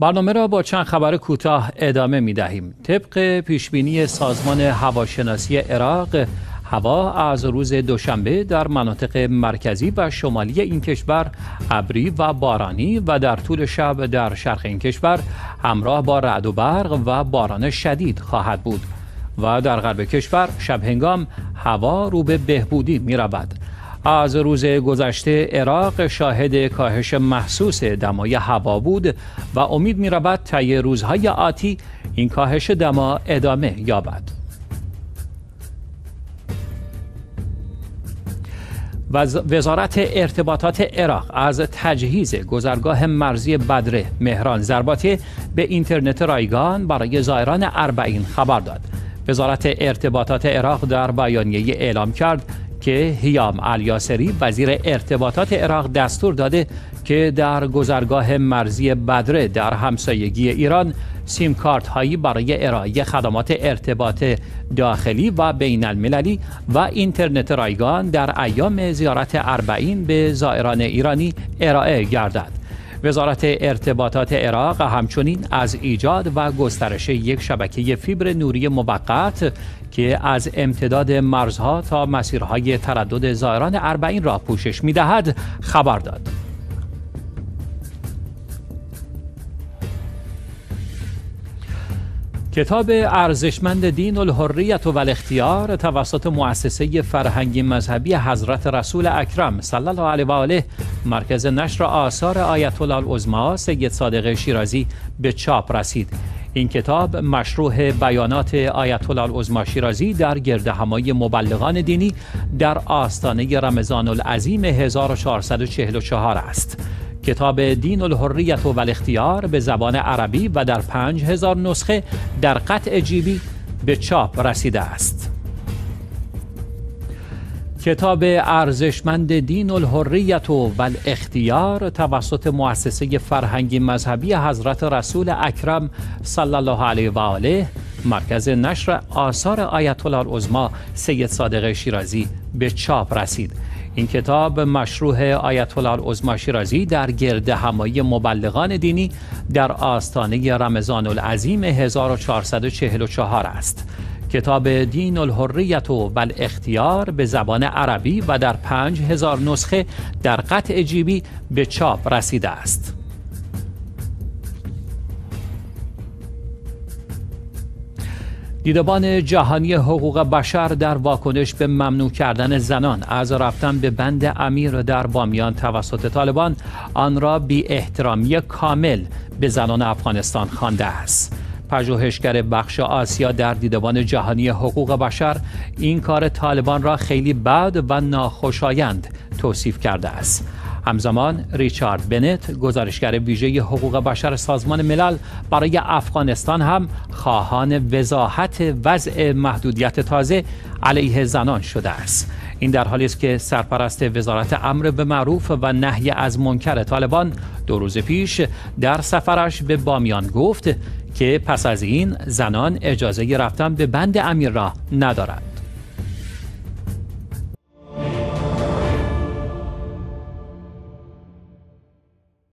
برنامه را با چند خبر کوتاه ادامه می دهیم. طبق پیشبینی سازمان هواشناسی عراق هوا از روز دوشنبه در مناطق مرکزی و شمالی این کشور ابری و بارانی و در طول شب در شرق این کشور همراه با رعد و برق و باران شدید خواهد بود و در غرب کشور شب هنگام هوا رو به بهبودی می رود. از روز گذشته عراق شاهد کاهش محسوس دمای هوا بود و امید می رود طی روزهای آتی این کاهش دما ادامه یابد. وزارت ارتباطات عراق از تجهیز گذرگاه مرزی بدره مهران زرباتی به اینترنت رایگان برای زائران اربعین خبر داد. وزارت ارتباطات عراق در بیانیه اعلام کرد که هیام الیاسری وزیر ارتباطات عراق دستور داده که در گذرگاه مرزی بدره در همسایگی ایران سیم کارت هایی برای ارائه خدمات ارتباط داخلی و بین المللی و اینترنت رایگان در ایام زیارت اربعین به زائران ایرانی ارائه گردد. وزارت ارتباطات عراق همچنین از ایجاد و گسترش یک شبکه فیبر نوری موقت که از امتداد مرزها تا مسیرهای تردد زائران اربعین را پوشش می دهد خبر داد. کتاب ارزشمند دین الحریت و الاختیار توسط مؤسسه فرهنگی مذهبی حضرت رسول اکرم صلی الله علیه و آله مرکز نشر آثار آیت الله العظما سید صادق شیرازی به چاپ رسید. این کتاب مشروع بیانات آیت الله العظما شیرازی در گرد همای مبلغان دینی در آستانه رمضان العظیم 1444 است. کتاب دین الحریت و الاختیار به زبان عربی و در پنج هزار نسخه در قطع جیبی به چاپ رسیده است. کتاب ارزشمند دین الحریت و الاختیار توسط مؤسسه فرهنگی مذهبی حضرت رسول اکرم صلی الله علیه و آله مرکز نشر آثار آیت الله العظما سید صادق شیرازی به چاپ رسید این کتاب مشروع آیت الله العظما شیرازی در گرد همایی مبلغان دینی در آستانه رمضان العظیم 1444 است. کتاب دین الحریت و الاختیار به زبان عربی و در پنج هزار نسخه در قطع جیبی به چاپ رسیده است. دیدبان جهانی حقوق بشر در واکنش به ممنوع کردن زنان از رفتن به بند امیر در بامیان توسط طالبان آن را بی احترامی کامل به زنان افغانستان خوانده است. پژوهشگر بخش آسیا در دیدبان جهانی حقوق بشر این کار طالبان را خیلی بد و ناخوشایند توصیف کرده است. همزمان ریچارد بنت گزارشگر ویژه حقوق بشر سازمان ملل برای افغانستان هم خواهان وضاحت وضع محدودیت تازه علیه زنان شده است. این در حالی است که سرپرست وزارت امر به معروف و نهی از منکر طالبان دو روز پیش در سفرش به بامیان گفت که پس از این زنان اجازه رفتن به بند امیر را ندارند